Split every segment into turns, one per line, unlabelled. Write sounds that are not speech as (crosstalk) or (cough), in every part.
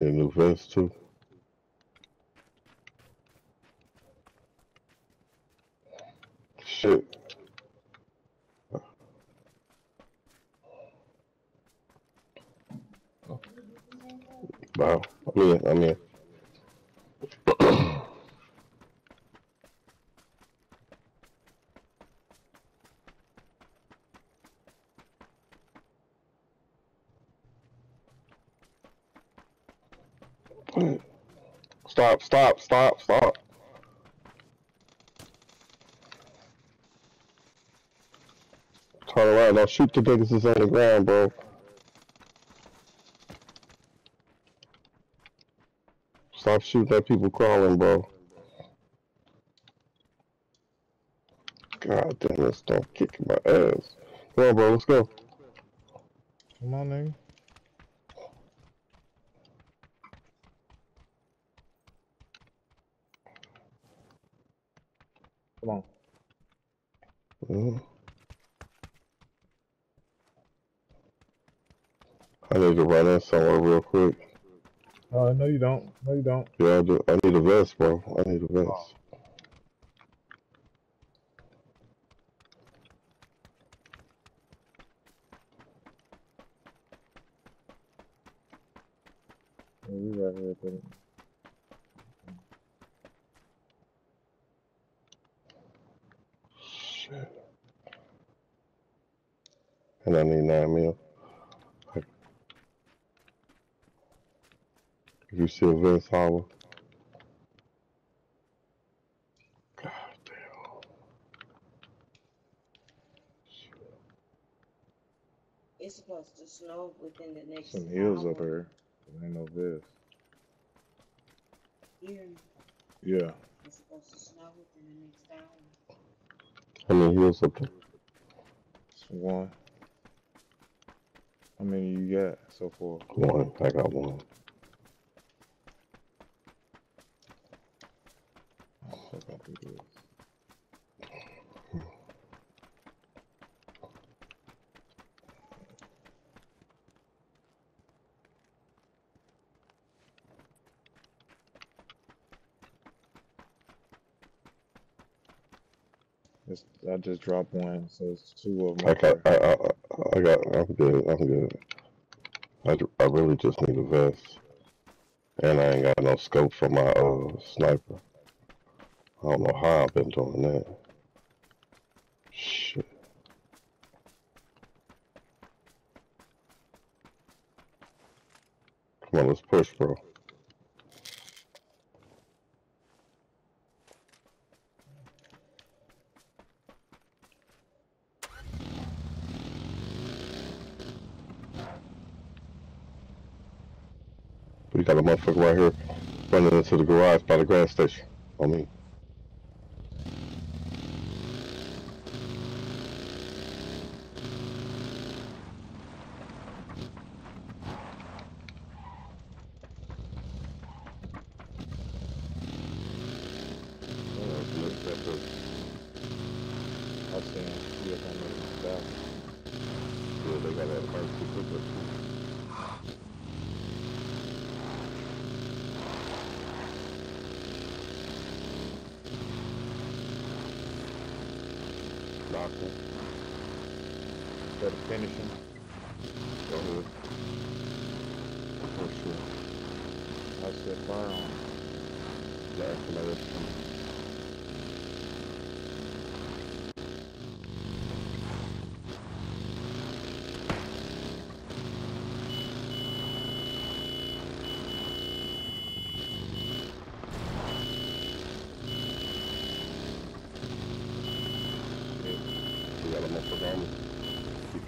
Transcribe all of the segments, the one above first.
A new vest too. Shit. Wow. I'm mean, I'm mean. (clears throat) Stop, stop, stop, stop. Turn around, don't shoot the that's on the ground, bro. Stop shooting at people crawling, bro. God damn it, stop kicking my ass. Come on, bro, let's go.
Come on, nigga. Come on.
Mhm. I need to run in somewhere real quick.
Uh, no, you don't. No, you don't.
Yeah, I, do. I need a vest, bro. I need a vest.
Yeah, we right here, buddy.
Shit. And I need nine mil. If you see a vest, holler. God damn.
It's supposed to snow within the next
Some hills
hour.
up here. There ain't no this.
Here,
Yeah.
it's supposed to snow within the next hour.
How many heels up there?
It's one. How many you got so far?
One. I got one.
Oh, It's, I just dropped one, so it's two of them.
I got. I, I, I got. I'm good. I'm good. I, I really just need a vest, and I ain't got no scope for my uh sniper. I don't know how I've been doing that. Shit. Come on, let's push, bro. We got a motherfucker right here running into the garage by the gas station. On me.
I'll see him. See if I'm in the.
Yeah, they got that Knock him.
Better finish him.
Go ahead. For sure.
I set fire on him.
Yeah, somebody else coming. We got a motherfucker on me. Keep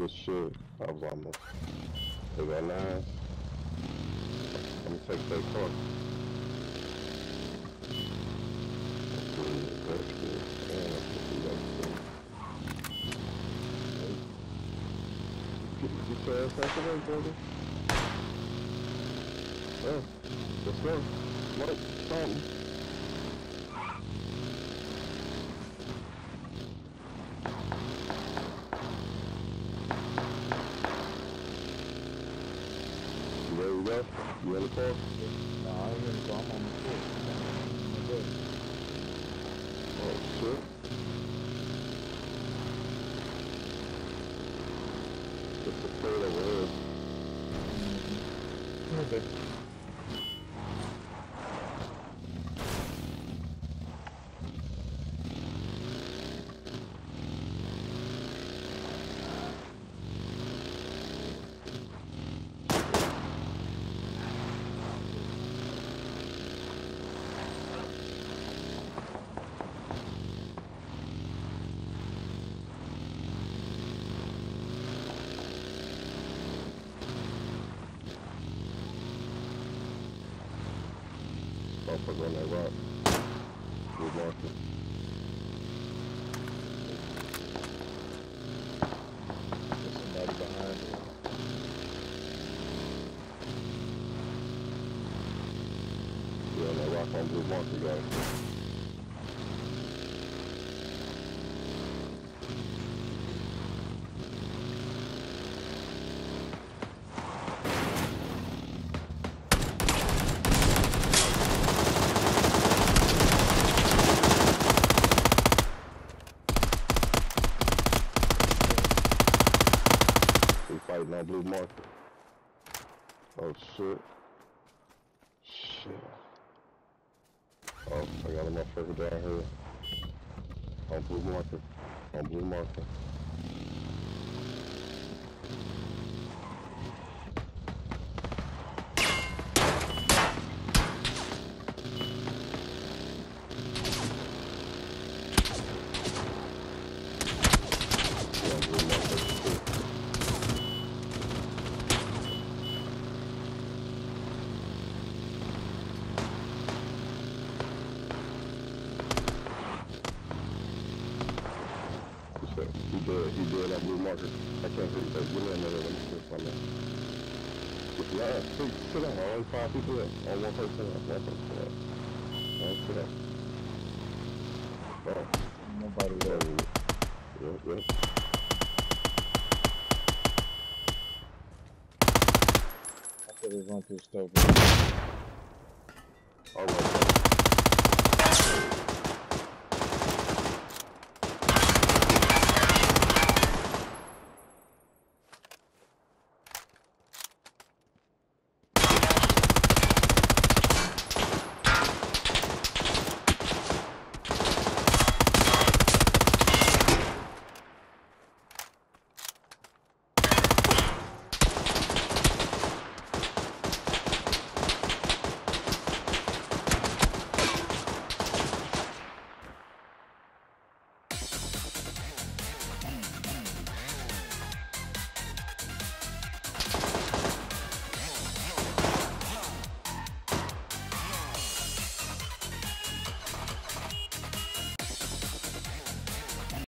Good shit. I was almost. They got nines. Do. Get, get your ass out the way, brother. Yeah. Let's go. What? Something. You car?
No, I gonna go. I'm on the foot. On the bed.
Oh, shit. Just a over here.
Okay.
Motherfucker on that rock. Market.
There's somebody behind me.
Yeah, that rock on blue market, guys. Blue market. Oh shit. Shit. Oh, I got a motherfucker down here. On blue market. On blue market. Yeah, on blue market. too. He said, he did, he did that blue marker. I can't see that. Give me another, let me see if I know. Yeah, sit, sit down. Only five people there. Only one person left. One person. All right, sit down. Oh,
Nobody there.
yep, yep.
I could have run through stove.
All right.